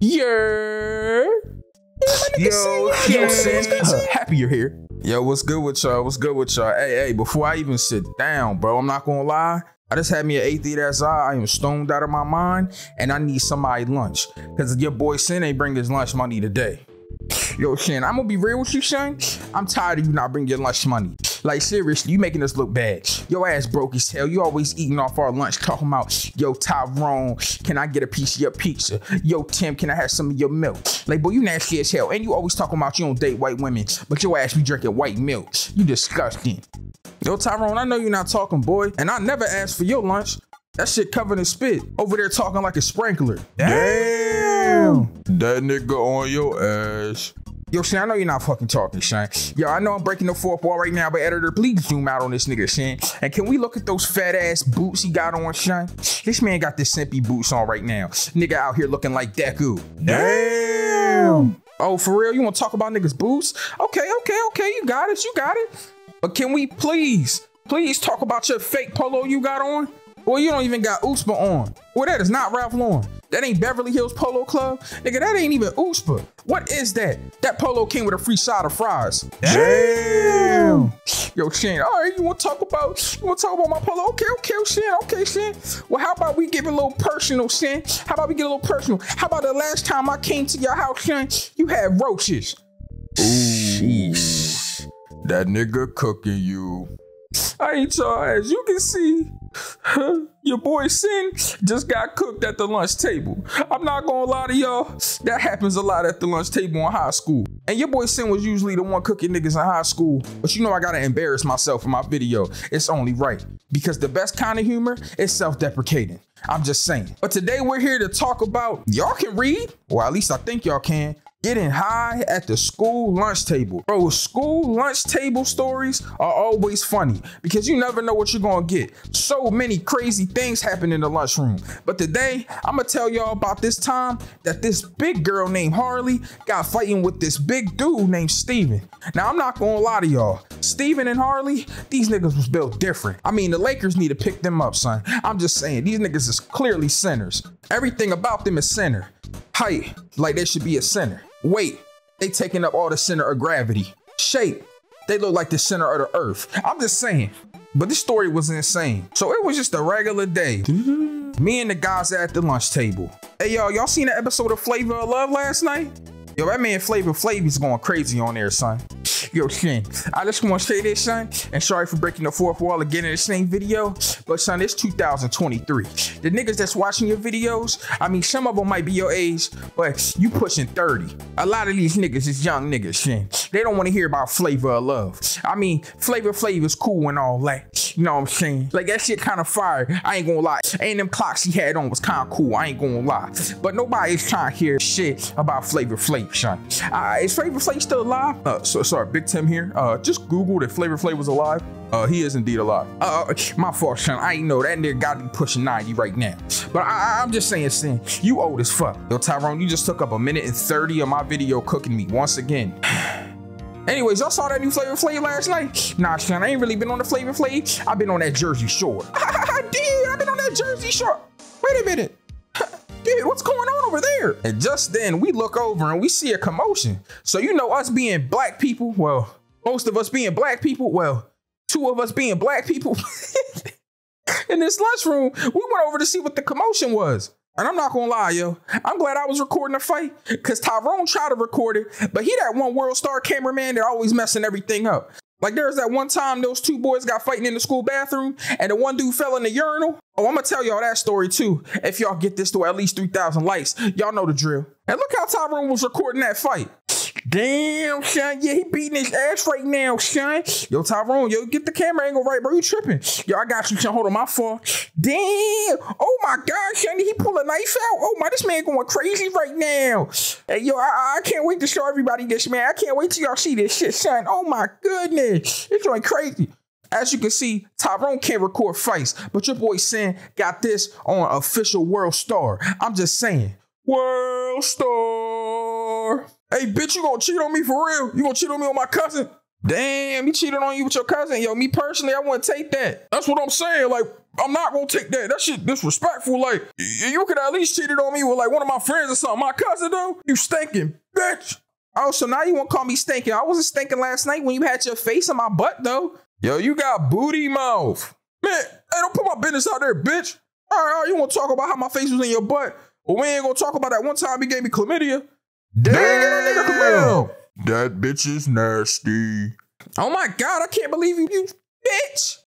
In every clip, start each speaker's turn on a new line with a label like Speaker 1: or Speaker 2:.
Speaker 1: Yo,
Speaker 2: Yo, Sin. Happy you're here.
Speaker 1: Yo, what's good with y'all? What's good with y'all? Hey, hey, before I even sit down, bro, I'm not gonna lie. I just had me an eighth that's I am stoned out of my mind, and I need somebody lunch. Cause your boy Sin ain't bring his lunch money today. Yo, Shin, I'm gonna be real with you, Shin. I'm tired of you not bringing your lunch money. Like seriously, you making us look bad. Your ass broke as hell. You always eating off our lunch, talking about, yo, Tyrone, can I get a piece of your pizza? Yo, Tim, can I have some of your milk? Like, boy, you nasty as hell. And you always talking about you don't date white women, but your ass be drinking white milk. You disgusting. Yo, Tyrone, I know you're not talking, boy, and I never asked for your lunch. That shit covered in spit. Over there talking like a sprinkler. Damn. That nigga on your ass. Yo, Shane, I know you're not fucking talking, Shane. Yo, I know I'm breaking the fourth wall right now, but editor, please zoom out on this nigga, Shane. And can we look at those fat ass boots he got on, Shane? This man got this simpy boots on right now. Nigga out here looking like Deku. Damn. Oh, for real? You want to talk about niggas' boots? Okay, okay, okay. You got it. You got it. But can we please, please talk about your fake polo you got on? Boy, you don't even got USPA on. Boy, that is not Ralph Lauren. That ain't Beverly Hills Polo Club. Nigga, that ain't even USPA. What is that? That polo came with a free side of fries. Damn. Yo, Shane, all right, you want to talk about, you want to talk about my polo? Okay, okay, Shane, okay, Shane. Well, how about we get a little personal, Shane? How about we get a little personal? How about the last time I came to your house, Shane, you had roaches? Ooh, Sheesh. That nigga cooking you. I ain't y'all, as you can see, your boy Sin just got cooked at the lunch table. I'm not gonna lie to y'all, that happens a lot at the lunch table in high school. And your boy Sin was usually the one cooking niggas in high school. But you know I gotta embarrass myself in my video. It's only right. Because the best kind of humor is self-deprecating. I'm just saying. But today we're here to talk about y'all can read, or at least I think y'all can. Getting high at the school lunch table. Bro, school lunch table stories are always funny because you never know what you're gonna get. So many crazy things happen in the lunchroom. But today, I'm gonna tell y'all about this time that this big girl named Harley got fighting with this big dude named Steven. Now, I'm not gonna lie to y'all. Steven and Harley, these niggas was built different. I mean, the Lakers need to pick them up, son. I'm just saying, these niggas is clearly centers. Everything about them is center. Height, like they should be a center. Weight, they taking up all the center of gravity. Shape, they look like the center of the earth. I'm just saying. But this story was insane. So it was just a regular day. Me and the guys at the lunch table. Hey y'all, y'all seen the episode of Flavor of Love last night? Yo, that man Flavor Flavy's going crazy on there, son. Yo, Shin, I just want to say this, son, and sorry for breaking the fourth wall again in the same video, but son, it's 2023. The niggas that's watching your videos, I mean, some of them might be your age, but you pushing 30. A lot of these niggas is young niggas, Shin. They don't want to hear about Flavor of Love. I mean, Flavor Flavor's cool and all that. You know what I'm saying? Like, that shit kind of fire. I ain't gonna lie. And them clocks he had on was kind of cool. I ain't gonna lie. But nobody's trying to hear shit about Flavor Flav, son. Uh, is Flavor Flav still alive? Uh, so, sorry, Big Tim here. Uh, just Googled if Flavor Flav was alive. Uh, he is indeed alive. Uh, my fault, son. I ain't know that nigga got to be pushing 90 right now. But I, I'm just saying, Sin, you old as fuck. Yo, Tyrone, you just took up a minute and 30 of my video cooking me once again. Anyways, y'all saw that new Flavor Flav last night? Nah, son, I ain't really been on the Flavor Flav. I've been on that Jersey Shore. I did. I've been on that Jersey Shore. Wait a minute. What's going on over there? And just then we look over and we see a commotion. So you know us being black people, well, most of us being black people, well, two of us being black people in this lunchroom, we went over to see what the commotion was. And I'm not gonna lie, yo. I'm glad I was recording the fight because Tyrone tried to record it, but he that one world star cameraman that always messing everything up. Like there was that one time those two boys got fighting in the school bathroom and the one dude fell in the urinal. Oh, I'm gonna tell y'all that story too. If y'all get this to at least 3,000 likes, y'all know the drill. And look how Tyrone was recording that fight. Damn, Sean. Yeah, he beating his ass right now, Sean. Yo, Tyrone, yo, get the camera angle right, bro. You tripping. Yo, I got you, Sean. Hold on, my fault. Damn. Oh, my God. Did he pull a knife out? Oh, my, this man going crazy right now. Hey, yo, I, I can't wait to show everybody this, man. I can't wait till y'all see this shit, Sean. Oh, my goodness. It's going crazy. As you can see, Tyrone can't record fights, but your boy Sin got this on official World Star. I'm just saying, World Star. Hey, bitch, you gonna cheat on me for real? You gonna cheat on me on my cousin? Damn, he cheated on you with your cousin. Yo, me personally, I wouldn't take that. That's what I'm saying. Like, I'm not gonna take that. That shit disrespectful. Like, you could at least cheated on me with like one of my friends or something. My cousin though, you stinking bitch. Oh, so now you want to call me stinking? I wasn't stinking last night when you had your face in my butt though. Yo, you got booty mouth. Man, hey, don't put my business out there, bitch. All right, all right you want to talk about how my face was in your butt? But we ain't gonna talk about that one time he gave me chlamydia. Damn, Damn. That bitch is nasty. Oh my god, I can't believe you, you bitch.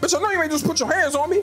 Speaker 1: Bitch, I know you ain't just put your hands on me.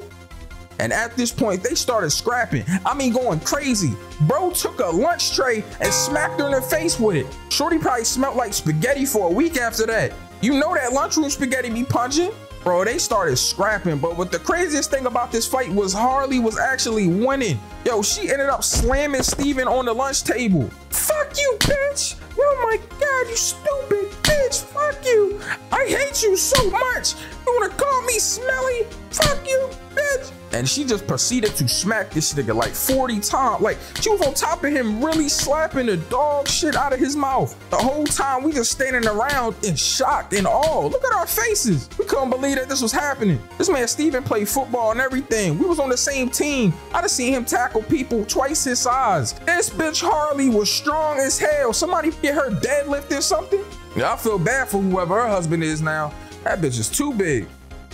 Speaker 1: And at this point, they started scrapping. I mean, going crazy. Bro took a lunch tray and smacked her in the face with it. Shorty probably smelled like spaghetti for a week after that. You know that lunchroom spaghetti be punching? Bro, they started scrapping, but what the craziest thing about this fight was Harley was actually winning. Yo, she ended up slamming Steven on the lunch table. Fuck you, bitch! Oh my god, you stupid bitch! Fuck you! I hate you so much! You wanna call me smelly? Fuck you, bitch! and she just proceeded to smack this nigga like 40 times. Like she was on top of him, really slapping the dog shit out of his mouth. The whole time we just standing around in shock and awe. Look at our faces. We couldn't believe that this was happening. This man Steven played football and everything. We was on the same team. I'd have seen him tackle people twice his size. This bitch Harley was strong as hell. Somebody get her deadlift or something. Yeah, I feel bad for whoever her husband is now. That bitch is too big.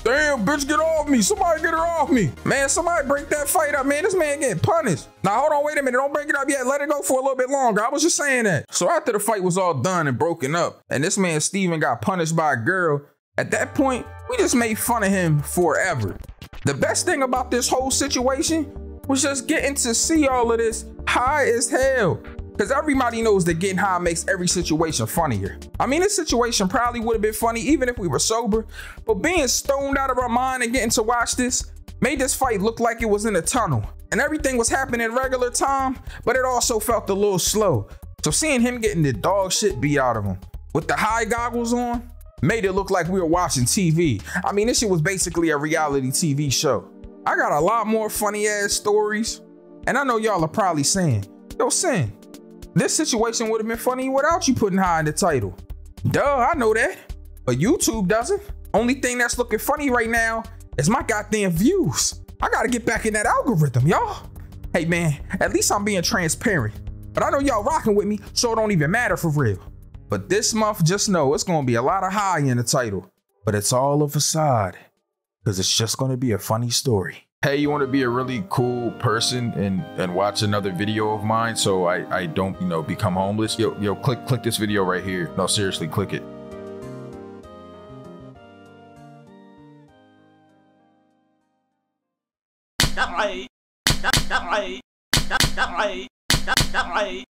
Speaker 1: Damn, bitch, get off me. Somebody get her off me. Man, somebody break that fight up, man. This man getting punished. Now, hold on, wait a minute. Don't break it up yet. Let it go for a little bit longer. I was just saying that. So after the fight was all done and broken up, and this man, Steven, got punished by a girl, at that point, we just made fun of him forever. The best thing about this whole situation was just getting to see all of this high as hell. Because everybody knows that getting high makes every situation funnier. I mean, this situation probably would have been funny even if we were sober, but being stoned out of our mind and getting to watch this made this fight look like it was in a tunnel. And everything was happening in regular time, but it also felt a little slow. So seeing him getting the dog shit beat out of him with the high goggles on made it look like we were watching TV. I mean, this shit was basically a reality TV show. I got a lot more funny ass stories, and I know y'all are probably saying, yo, Sin, this situation would have been funny without you putting high in the title. Duh, I know that. But YouTube doesn't. Only thing that's looking funny right now is my goddamn views. I gotta get back in that algorithm, y'all. Hey man, at least I'm being transparent. But I know y'all rocking with me, so it don't even matter for real. But this month, just know it's gonna be a lot of high in the title. But it's all a facade. Cause it's just gonna be a funny story hey, you want to be a really cool person and and watch another video of mine so I I don't you know become homeless. Yo yo click click this video right here. No seriously, click it.